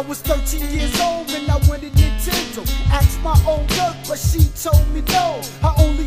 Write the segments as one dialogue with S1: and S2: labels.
S1: I was 13 years old when I wanted Nintendo. Asked my own girl, but she told me no. Her only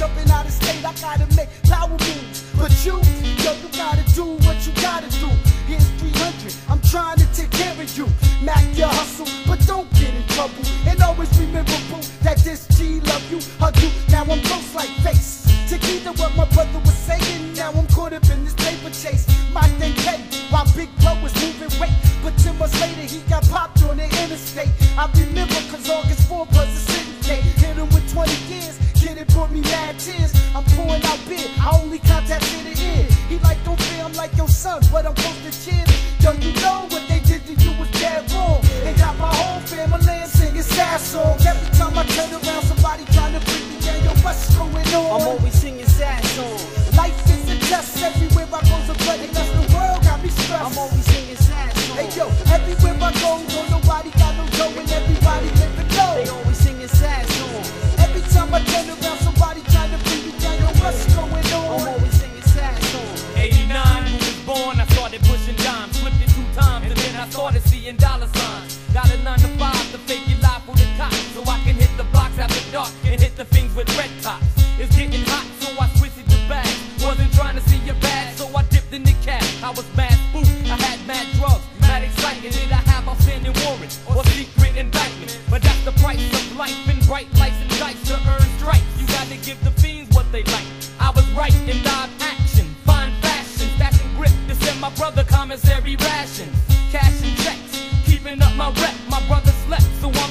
S1: jumping out of state, I gotta make power moves. But you, yo, you gotta do what you gotta do. Here's 300, I'm trying to take care of you. Mac your hustle, but don't get in trouble. And always remember, boo, that this G love you, hug you. Now I'm close like face. To either what my brother was
S2: Flipped it two times, and then I started seeing dollar signs. Got a 9 to 5 to fake it live for the cops. So I can hit the blocks after dark and hit the things with red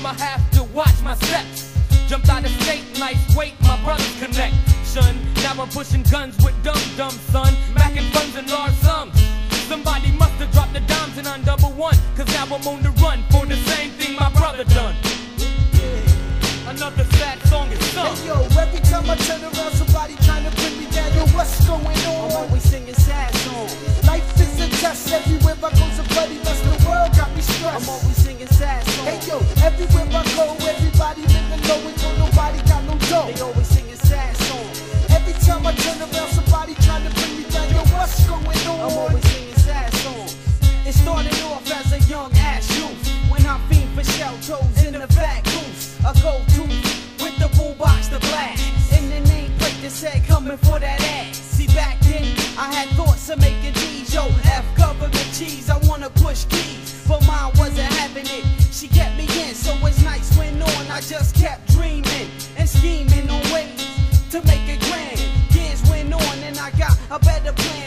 S2: so I'ma have to watch my steps. Jumped out of state, nice weight, my brothers connection. Now I'm pushing guns with dumb dumb son, macking funds in large sums. Somebody must have dropped the dimes in on double one, cause now I'm on the run for the same thing my brother done. Another sad song is sung.
S1: Hey yo, every time I turn around, somebody trying to bring me down. Yo, what's going on?
S3: I'm always singing sad songs.
S1: Life is a test everywhere I go, so bloody mess the world got me
S3: I'm
S1: stressed.
S3: always singing sad songs.
S1: Hey yo, everywhere I go, everybody living low don't nobody got no dough.
S3: They always singing sad songs.
S1: Every time I turn around, somebody trying to bring me down. Yo, what's going on?
S3: I'm always singing sad songs. It started off as a young ass youth when I fiend for shell toes in the fat goose. A go-to with the boombox to blast. And the nameplate that said coming for that ass. See back then I had thoughts of making D's. Yo, F government cheese. I wanna push keys, but mine wasn't having it. She kept me in, so it's nice when on. I just kept dreaming and scheming on ways to make it grand. Years went on and I got a better plan.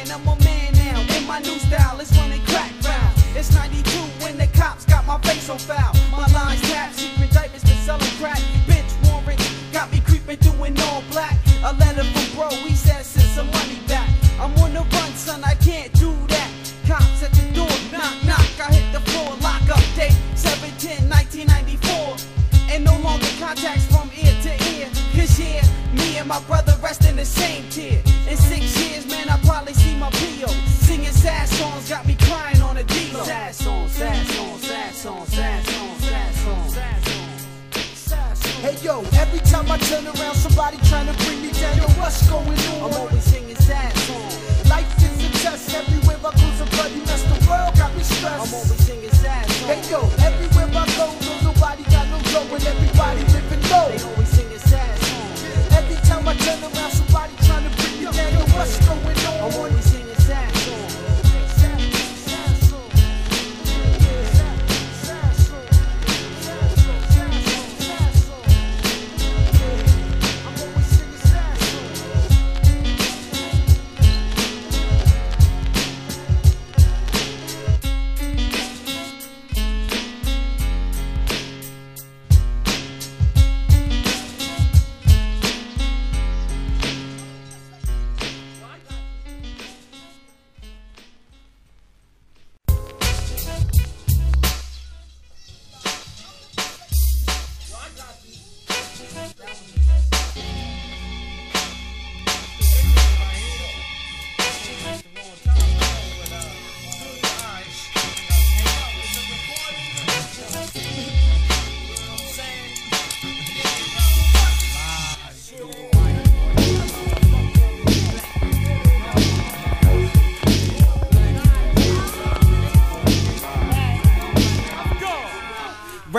S3: I
S1: turn around, somebody trying to bring me down. Yo, what's going on?
S3: I'm always singing sad songs.
S1: Life is a test everywhere I go, so bloody mess the world got me stressed.
S3: I'm always singing sad songs.
S1: Hey yo,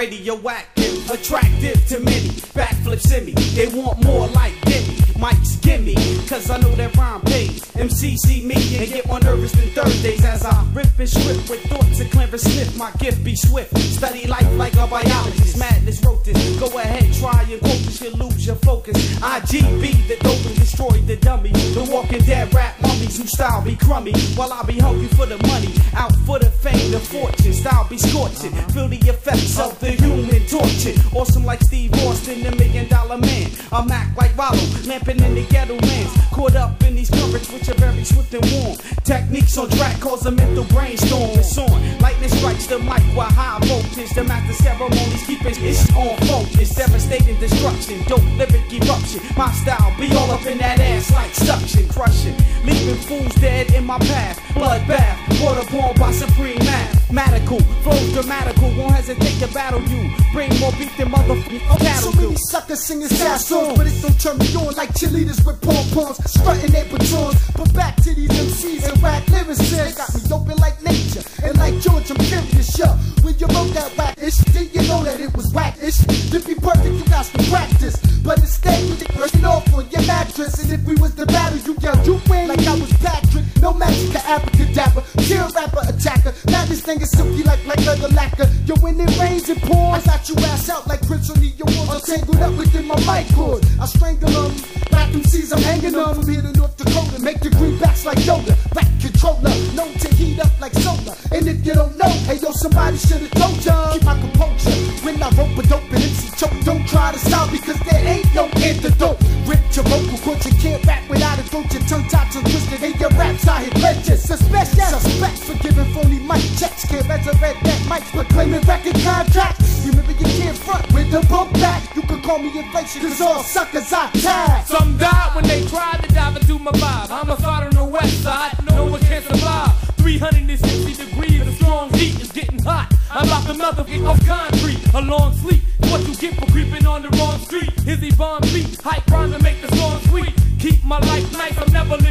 S3: radioactive, attractive to many. Backflips in me, they want more like gimme. Mike's gimme, cause I know that rhyme pays. MC see me and get more nervous than Thursdays as I rip and strip with thoughts of Clarence Smith. My gift be swift, study life like a biologist. Madness wrote this, go ahead, try and this, you lose your focus. IGB, the dope and destroy the dummy. The walking dead rap mummies who style be crummy. While I be hungry for the money, out for the fame, the fortune. Style be scorching, feel the effects of the human torture. Awesome like Steve Austin, the million dollar man. I'm act like Rollo, lamping in the ghetto lands. Caught up in these currents which are very swift and warm. Techniques on track cause a mental brainstorm. It's on, lightning strikes the mic while high voltage. The master ceremonies keep it it's on focus. Devastating destruction, dope lyric eruption. My style be all up in that ass like suction, crushing. Leaving fools dead in my path. Bloodbath, waterborne by supreme mathematical. Flow dramatical, won't hesitate to battle you. Bring more beat than motherfucking
S1: So
S3: cattle
S1: many
S3: do.
S1: suckers singing sad songs, but it don't turn me on like cheerleaders with pom poms, strutting their batons. But back to these MCs and whack lyricists, they got me open like nature. And like George, I'm curious, yo. When you wrote that whack ish, did you know that it was whack ish? To be perfect, you got to practice. But instead, you brushing off on your mattress. And if we was the battle, you and pours, I got you ass out like Prince on your walls. I'm tangled up within my mic cord. I strangle them. Them seas, I'm hanging them from here to North Dakota. Make the greenbacks like Yoda. Back controller, known to heat up like soda. And if you don't know, hey yo, somebody should've told ya. Keep my composure when I rope a dope and MC choke. Don't try to stop because there ain't no antidote. Rip your vocal cords, you can't rap without a throat. Your tongue tied and twisted, and your raps I hit legends. Suspicious, suspect for giving phony mic checks. Can't resurrect that mics, but claiming record contracts. Remember you can't front with the bump back. You can call me inflation, cause all suckers I tag.
S2: Some died when they tried to dive into my vibe. I'm a thought on the west side, no one can survive. 360 degrees, the strong heat is getting hot. I'm about to motherfucker off concrete. A long sleep, what you get for creeping on the wrong street. Izzy Von beat, hype rhyme to make the song sweet. Keep my life nice, I'm never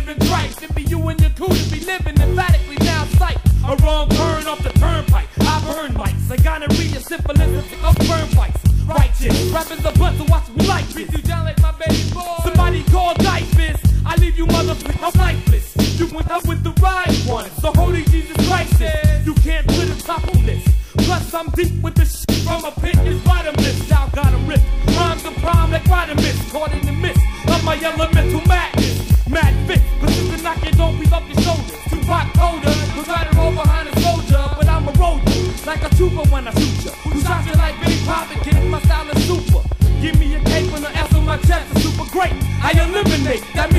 S2: Righteous, rappers a bunch, so watch me like this. You down like my baby boy. Somebody call Fist. I leave you motherfuckers lifeless. You went up with the right one. So holy Jesus Christ says you can't put a top on this. Plus I'm deep with the shit from a pit is bottomless. Y'all got 'em ripped. Rhymes are prime like vitamins. Caught in the midst of my elemental madness. Eliminate, that